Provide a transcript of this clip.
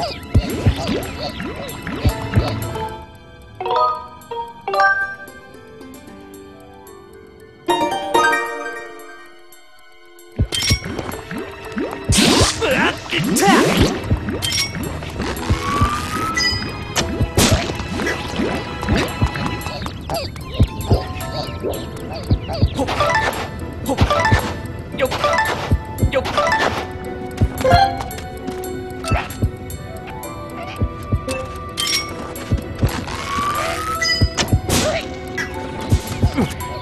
よっ Ooh.